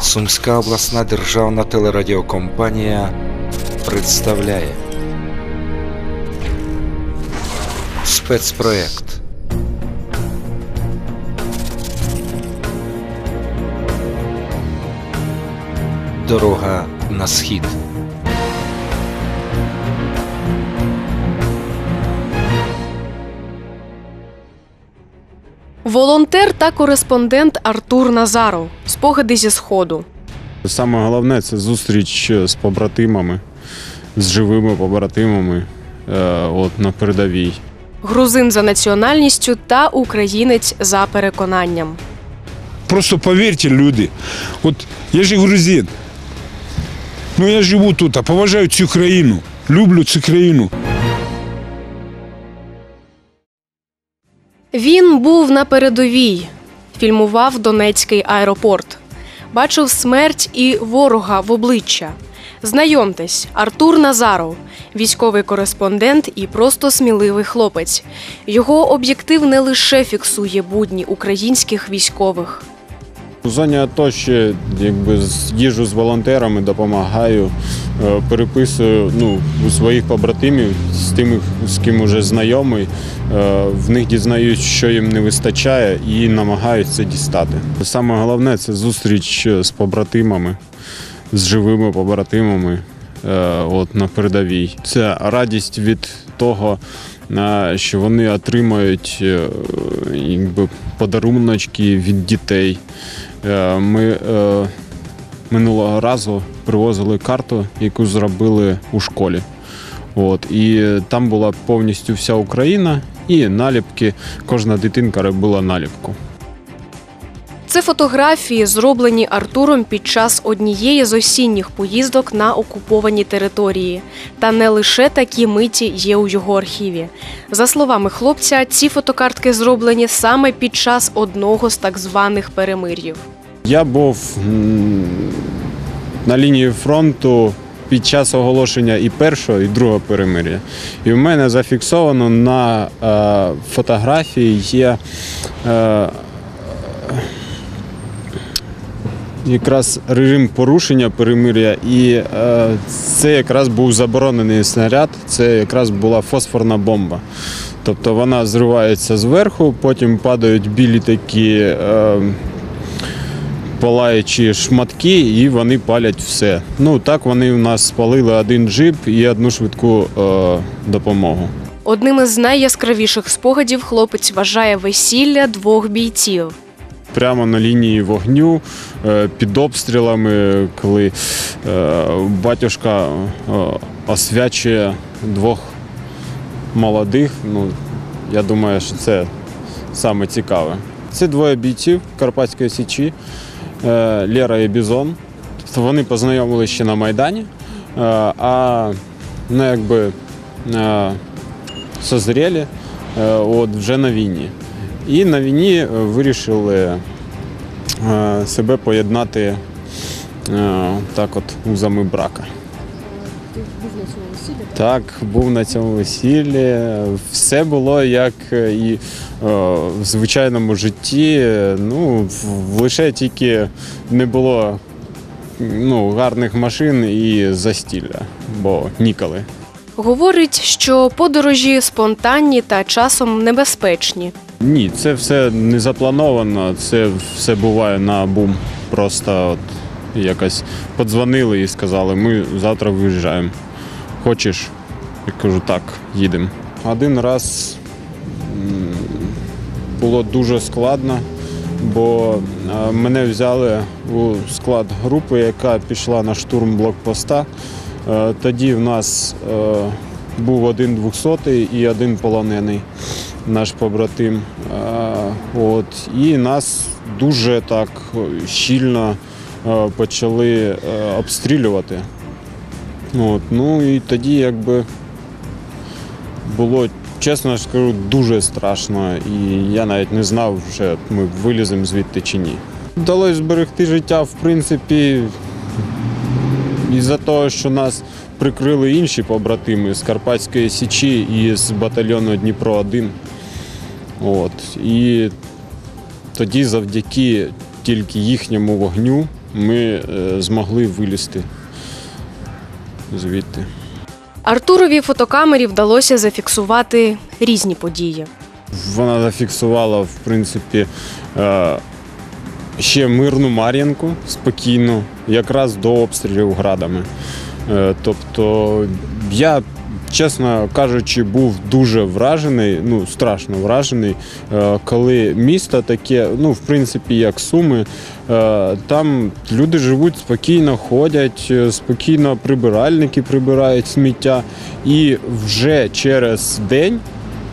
Сумська обласна державна телерадіокомпанія представляє спецпроєкт Дорога на схід. Волонтер та кореспондент Артур Назаров. Спогади зі сходу. Саме головне це зустріч з побратимами, з живими побратимами е, от, на передовій. Грузин за національністю та українець за переконанням. Просто повірте, люди. От я ж грузин. Ну я живу тут, а поважаю цю країну. Люблю цю країну. Він був на передовій, фільмував Донецький аеропорт, бачив смерть і ворога в обличчя. Знайомтесь, Артур Назаров, військовий кореспондент і просто сміливий хлопець. Його об'єктив не лише фіксує будні українських військових. У зоні АТО ще якби з- з волонтерами, допомагаю, е, переписую ну, у своїх побратимів з тими, з ким уже знайомий. е, В них дізнаюсь, що їм не вистачає, і намагаюся це дістати. Саме головне це зустріч з побратимами, з живими побратимами е, от, на передовій. Це радість від того, е, що вони отримають е, якби, подаруночки від дітей. Е, Ми е, минулого разу привозили карту, яку зробили у школі. От, і там була повністю вся Україна і наліпки. Кожна дитинка робила наліпку. Це фотографії, зроблені Артуром під час однієї з осінніх поїздок на окуповані території. Та не лише такі миті є у його архіві. За словами хлопця, ці фотокартки зроблені саме під час одного з так званих перемир'їв. Я був на лінії фронту під час оголошення і першого, і другого перемир'я. І в мене зафіксовано на е, фотографії є е, якраз режим порушення перемир'я, і е, це якраз був заборонений снаряд, це якраз була фосфорна бомба. Тобто вона зривається зверху, потім падають білі такі. Е, палаючі шматки, і вони палять все. Ну так вони у нас спалили один джип і одну швидку е, допомогу. Одним із найяскравіших спогадів хлопець вважає весілля двох бійців. Прямо на лінії вогню е, під обстрілами, коли е, батюшка е, освячує двох молодих. Ну, я думаю, що це саме цікаве. Це двоє бійців Карпатської Січі, Лера і Бізон. Тобто вони познайомилися ще на Майдані, а ну, якби созріли от, вже на війні. І на війні е, вирішили е, себе поєднати е, так от узами брака. Так, був на цьому весіллі. Все було як і в звичайному житті. Ну, лише тільки не було ну, гарних машин і застілля, бо ніколи. Говорить, що подорожі спонтанні та часом небезпечні. Ні, це все не заплановано, це все буває на бум. Просто от якось подзвонили і сказали, ми завтра виїжджаємо. Хочеш? Я кажу, так, їдемо. Один раз було дуже складно, бо мене взяли у склад групи, яка пішла на штурм блокпоста. Е, Тоді в нас е, був один двохсотий і один полонений наш побратим. От, і нас дуже так щільно е, почали е, обстрілювати. От, ну і тоді якби було, чесно скажу, дуже страшно. І я навіть не знав, що ми виліземо звідти чи ні. Вдалося зберегти життя, в принципі, із-за того, що нас прикрили інші побратими з Карпатської Січі і з батальйону Дніпро 1. От. І тоді завдяки тільки їхньому вогню ми е, змогли вилізти звідти. Артурові фотокамері вдалося зафіксувати різні події. Вона зафіксувала, в принципі, е, ще мирну Мар'їнку спокійно, якраз до обстрілів градами. Е, Тобто я, чесно кажучи, був дуже вражений, ну страшно вражений, е, коли місто таке, ну, в принципі, як Суми, е, там люди живуть спокійно, ходять, е, спокійно прибиральники прибирають сміття, і вже через день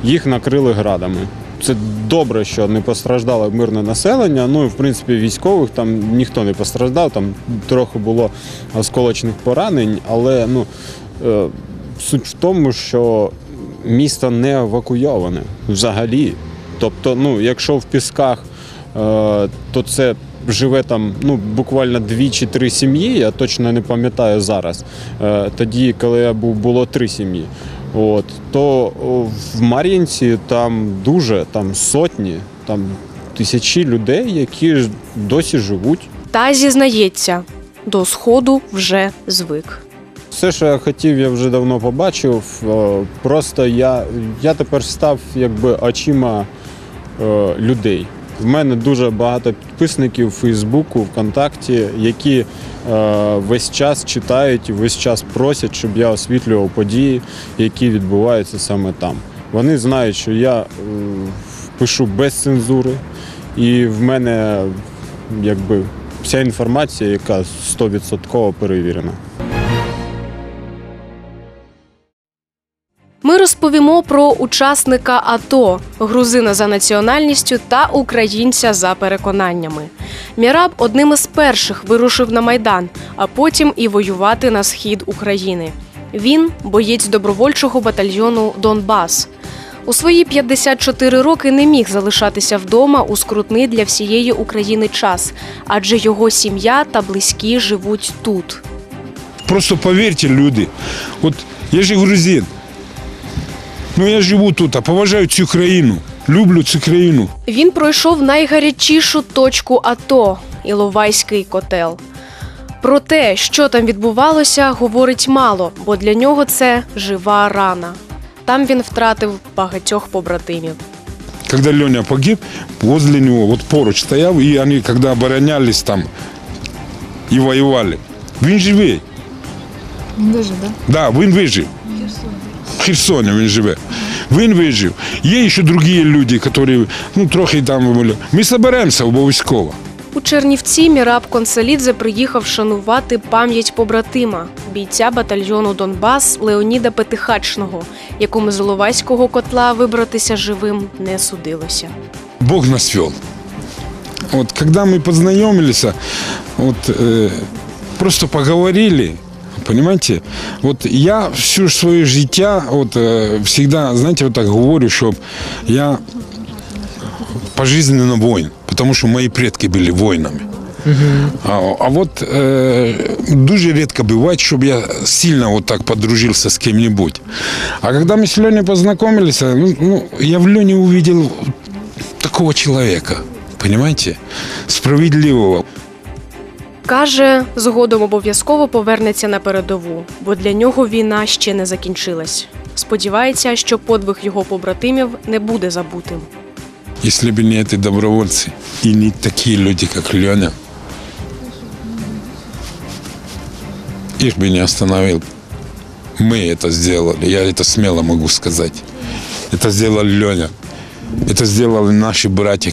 їх накрили градами. Це добре, що не постраждало мирне населення. Ну і в принципі військових там ніхто не постраждав, там трохи було осколочних поранень, але ну суть в тому, що місто не евакуйоване взагалі. Тобто, ну, якщо в пісках, е, то це живе там ну, буквально дві чи три сім'ї, я точно не пам'ятаю зараз. Е, тоді, коли я був, було три сім'ї. От, то в Мар'їнці там дуже там сотні, там тисячі людей, які досі живуть. Та зізнається, до сходу вже звик. Все, що я хотів, я вже давно побачив. Е, Просто я, я тепер став якби очима е, людей. В мене дуже багато підписників у Фейсбуку, ВКонтакті, які е, весь час читають весь час просять, щоб я освітлював події, які відбуваються саме там. Вони знають, що я е, пишу без цензури, і в мене якби вся інформація, яка 100% перевірена. Ми розповімо про учасника АТО, грузина за національністю та українця за переконаннями. Міраб одним із перших вирушив на майдан, а потім і воювати на схід України. Він боєць добровольчого батальйону Донбас. У свої 54 роки не міг залишатися вдома у скрутний для всієї України час, адже його сім'я та близькі живуть тут. Просто поверьте, люди. От я же грузин. Ну я живу тут, а поважаю цю країну. Люблю цю країну. Він пройшов найгарячішу точку АТО Іловайський котел. Про те, що там відбувалося, говорить мало, бо для нього це жива рана. Там він втратив багатьох побратимів. Когда Леня погиб, возле него вот поруч стоял, и они, когда оборонялись там и воевали, він живий. Він вижив, да? Да, він вижив. В Херсоні він живе. Він вижив. Є ще другі люди, які ну, трохи там були. Ми зберемося обов'язково. У Чернівці Міраб Консалідзе приїхав шанувати пам'ять побратима, бійця батальйону Донбас Леоніда Петихачного, якому з Іловайського котла вибратися живим не судилося. Бог нас вел. Вот когда мы познакомились, вот э, просто поговорили, понимаете, вот я всю свое життя, вот э, всегда, знаете, вот так говорю, что я пожизненно воин, потому что мои предки были воинами. А, а вот э, дуже редко бывает, чтобы я сильно вот так подружился с кем-нибудь. А когда мы с Леней познакомились, ну, ну, я в Лене увидел такого человека, понимаете, справедливого. Каже, згодом обов'язково повернеться на передову, бо для нього війна ще не закінчилась. Сподівається, що подвиг його побратимів не буде забутим. Если бы не эти добровольцы и не такие люди, как Леня, их бы не остановил. Мы это сделали, я это смело могу сказать. Это сделал Леня. Это сделали наши братья,